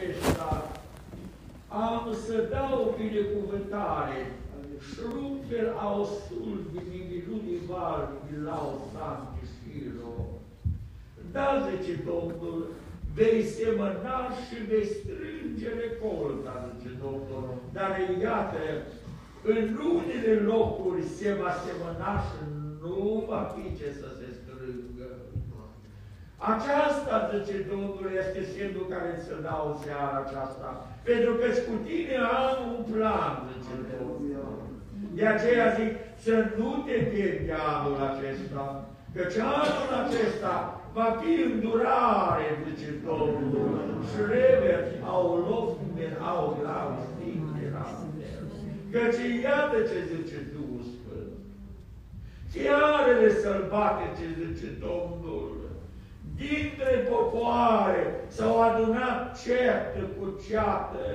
acesta am să dau binecuvântare Schrumpel ausul di luni valdi di lau santi Spiro. Da, zice Domnul, vei semăna și vei strânge recolta, zice Domnul, dar iată, în unele locuri se va semăna și nu va fi ce să se strângă. Aceasta, zice Domnul, este semnul care îți dau seara aceasta. Pentru că cu tine am un plan, zice Domnul. De aceea zic să nu te pierde anul acesta, căci anul acesta va fi îndurare, zice Domnul. Schreber au loc min au grav stingera. Căci iată ce zice Duhul Sfânt. Chiarele sălbatice, zice Domnul, dintre popoare s-au adunat ceată cu ceată.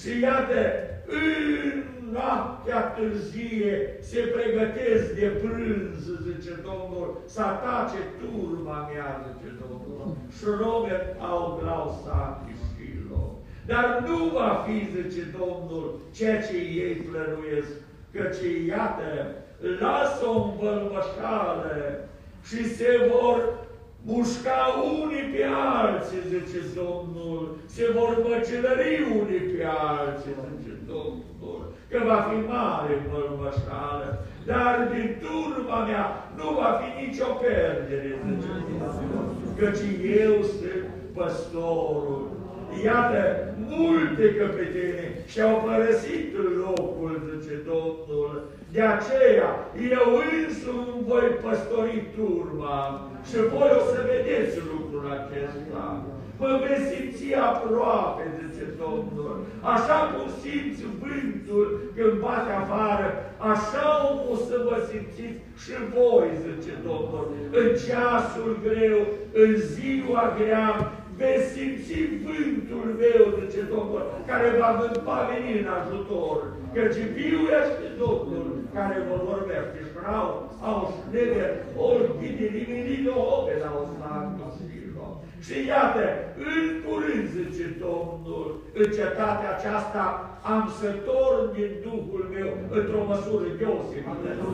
Și iată, în noaptea târzie se pregătesc de prânz, zice Domnul, să atace turma mea, zice Domnul. Și Robert au glau sacrificiilor. Dar nu va fi, zice Domnul, ceea ce ei plănuiesc, căci iată, lasă o învălmășală și se vor mușca unii pe alții, zice Domnul, se vor măcelări unii pe alții, zice Domnul, că va fi mare mălmășală, dar din turma mea nu va fi nicio perdere, zice Domnul, căci eu sunt păstorul. Iată, multe căpetene și-au părăsit locul, zice Domnul, de aceea, eu însumi voi păstori turma și voi o să vedeți lucrul acesta. Mă veți simți aproape, zice Domnul. Așa cum simți vântul când bate afară, așa o să vă simțiți și voi, zice Domnul. În ceasul greu, în ziua grea, veți simți vântul meu, zice Domnul, care va, va veni în ajutor. Căci viu este Domnul care vă vorbește. Și vreau, au șnele, ori ghidiri, obe la o Și iată, în curând, zice Domnul, în cetatea aceasta am să torn din Duhul meu într-o măsură deosebită. Nu